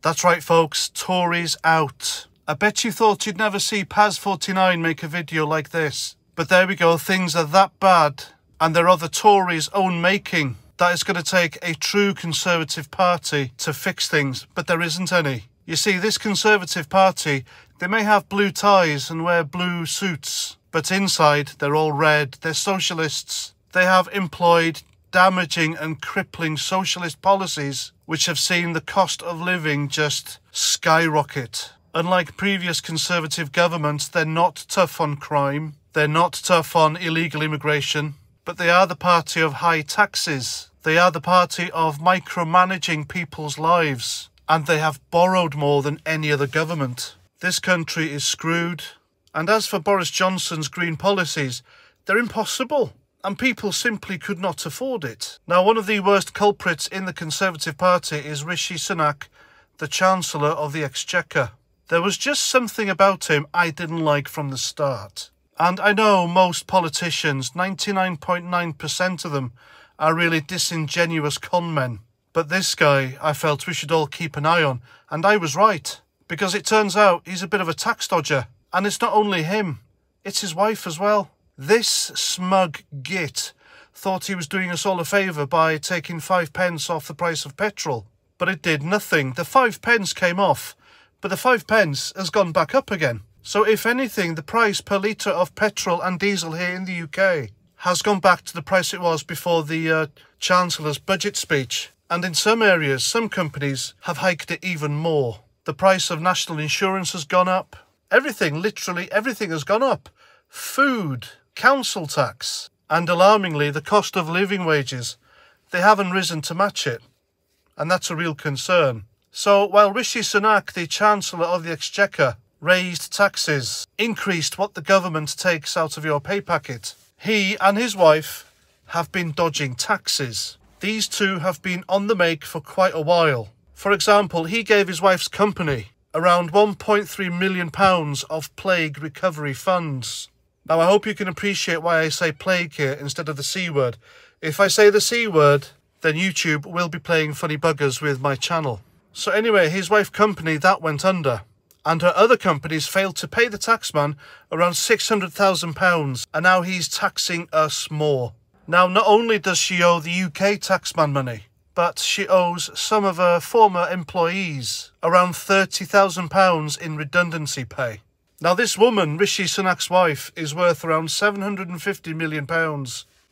That's right, folks, Tories out. I bet you thought you'd never see Paz49 make a video like this. But there we go, things are that bad, and they're the Tories' own making. That it's going to take a true Conservative Party to fix things, but there isn't any. You see, this Conservative Party, they may have blue ties and wear blue suits, but inside they're all red, they're socialists. They have employed damaging and crippling socialist policies which have seen the cost of living just skyrocket. Unlike previous Conservative governments, they're not tough on crime, they're not tough on illegal immigration, but they are the party of high taxes. They are the party of micromanaging people's lives, and they have borrowed more than any other government. This country is screwed. And as for Boris Johnson's green policies, they're impossible, and people simply could not afford it. Now, one of the worst culprits in the Conservative Party is Rishi Sunak, the Chancellor of the Exchequer. There was just something about him I didn't like from the start. And I know most politicians, 99.9% of them, are really disingenuous conmen. But this guy, I felt we should all keep an eye on, and I was right. Because it turns out he's a bit of a tax dodger. And it's not only him, it's his wife as well. This smug git thought he was doing us all a favour by taking five pence off the price of petrol. But it did nothing. The five pence came off, but the five pence has gone back up again. So if anything, the price per litre of petrol and diesel here in the UK has gone back to the price it was before the uh, Chancellor's budget speech. And in some areas, some companies have hiked it even more. The price of national insurance has gone up. Everything, literally everything has gone up. Food, council tax, and alarmingly, the cost of living wages. They haven't risen to match it. And that's a real concern. So while Rishi Sunak, the Chancellor of the Exchequer, raised taxes, increased what the government takes out of your pay packet. He and his wife have been dodging taxes. These two have been on the make for quite a while. For example, he gave his wife's company around £1.3 million of plague recovery funds. Now, I hope you can appreciate why I say plague here instead of the C word. If I say the C word, then YouTube will be playing funny buggers with my channel. So anyway, his wife company, that went under and her other companies failed to pay the taxman around £600,000 and now he's taxing us more. Now, not only does she owe the UK taxman money, but she owes some of her former employees around £30,000 in redundancy pay. Now, this woman, Rishi Sunak's wife, is worth around £750 million.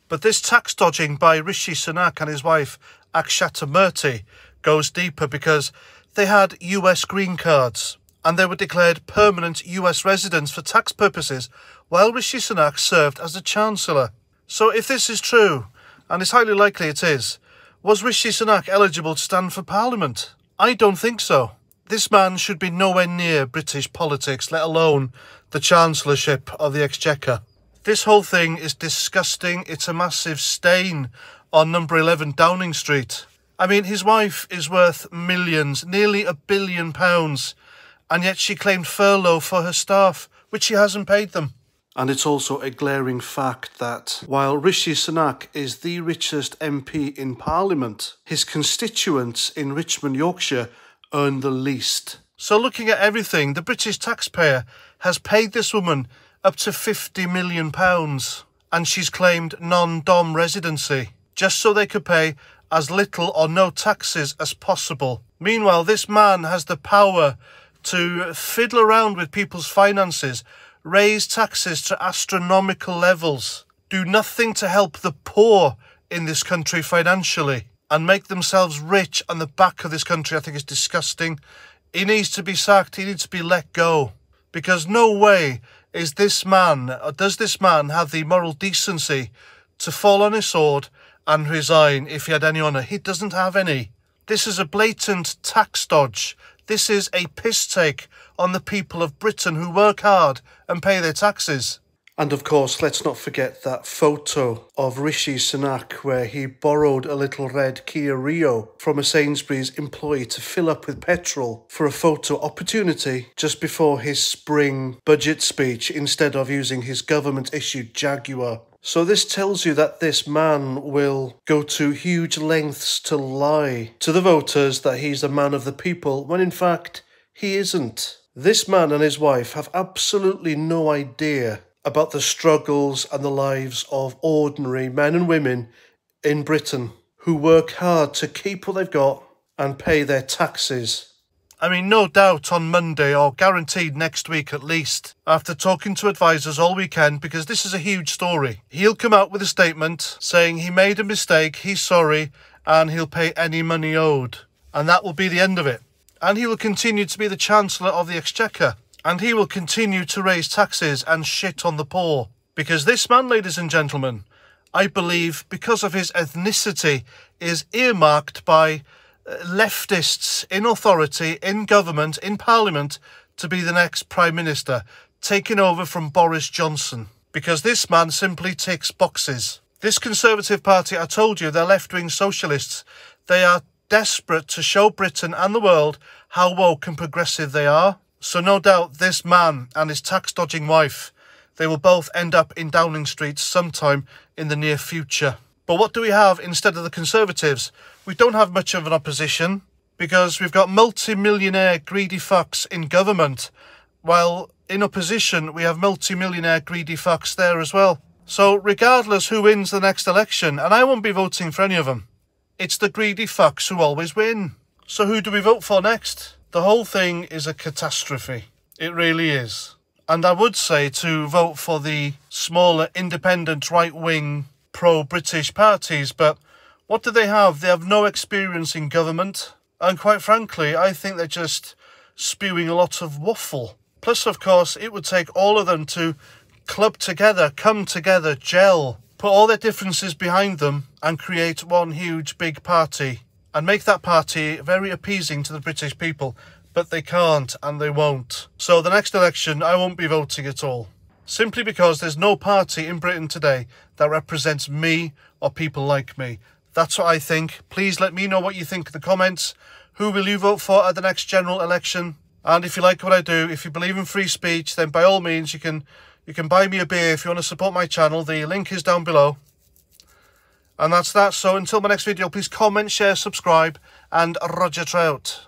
But this tax dodging by Rishi Sunak and his wife, Akshata Murthy, goes deeper because they had US green cards and they were declared permanent US residents for tax purposes while Rishi Sunak served as the Chancellor. So if this is true, and it's highly likely it is, was Rishi Sunak eligible to stand for Parliament? I don't think so. This man should be nowhere near British politics, let alone the Chancellorship of the Exchequer. This whole thing is disgusting. It's a massive stain on number 11 Downing Street. I mean, his wife is worth millions, nearly a billion pounds and yet she claimed furlough for her staff, which she hasn't paid them. And it's also a glaring fact that while Rishi Sunak is the richest MP in Parliament, his constituents in Richmond, Yorkshire earn the least. So, looking at everything, the British taxpayer has paid this woman up to £50 million, and she's claimed non dom residency, just so they could pay as little or no taxes as possible. Meanwhile, this man has the power to fiddle around with people's finances, raise taxes to astronomical levels, do nothing to help the poor in this country financially, and make themselves rich on the back of this country, I think is disgusting. He needs to be sacked, he needs to be let go. Because no way is this man, or does this man have the moral decency to fall on his sword and resign if he had any honour? He doesn't have any. This is a blatant tax dodge. This is a piss take on the people of Britain who work hard and pay their taxes. And of course, let's not forget that photo of Rishi Sunak where he borrowed a little red Kia Rio from a Sainsbury's employee to fill up with petrol for a photo opportunity just before his spring budget speech instead of using his government issued Jaguar. So this tells you that this man will go to huge lengths to lie to the voters that he's a man of the people, when in fact he isn't. This man and his wife have absolutely no idea about the struggles and the lives of ordinary men and women in Britain who work hard to keep what they've got and pay their taxes. I mean, no doubt on Monday, or guaranteed next week at least, after talking to advisors all weekend, because this is a huge story, he'll come out with a statement saying he made a mistake, he's sorry, and he'll pay any money owed. And that will be the end of it. And he will continue to be the Chancellor of the Exchequer. And he will continue to raise taxes and shit on the poor. Because this man, ladies and gentlemen, I believe, because of his ethnicity, is earmarked by uh, leftists in authority, in government, in parliament to be the next prime minister, taking over from Boris Johnson. Because this man simply ticks boxes. This Conservative Party, I told you, they're left wing socialists. They are desperate to show Britain and the world how woke and progressive they are. So, no doubt, this man and his tax dodging wife, they will both end up in Downing Street sometime in the near future. But what do we have instead of the Conservatives? We don't have much of an opposition because we've got multi-millionaire greedy fucks in government, while in opposition we have multi-millionaire greedy fucks there as well. So regardless who wins the next election, and I won't be voting for any of them, it's the greedy fucks who always win. So who do we vote for next? The whole thing is a catastrophe. It really is. And I would say to vote for the smaller independent right-wing pro-British parties, but what do they have? They have no experience in government. And quite frankly, I think they're just spewing a lot of waffle. Plus, of course, it would take all of them to club together, come together, gel, put all their differences behind them and create one huge big party and make that party very appeasing to the British people. But they can't and they won't. So the next election, I won't be voting at all simply because there's no party in Britain today that represents me or people like me. That's what I think. Please let me know what you think in the comments. Who will you vote for at the next general election? And if you like what I do, if you believe in free speech, then by all means you can you can buy me a beer if you want to support my channel. The link is down below. And that's that. So until my next video, please comment, share, subscribe, and Roger Trout.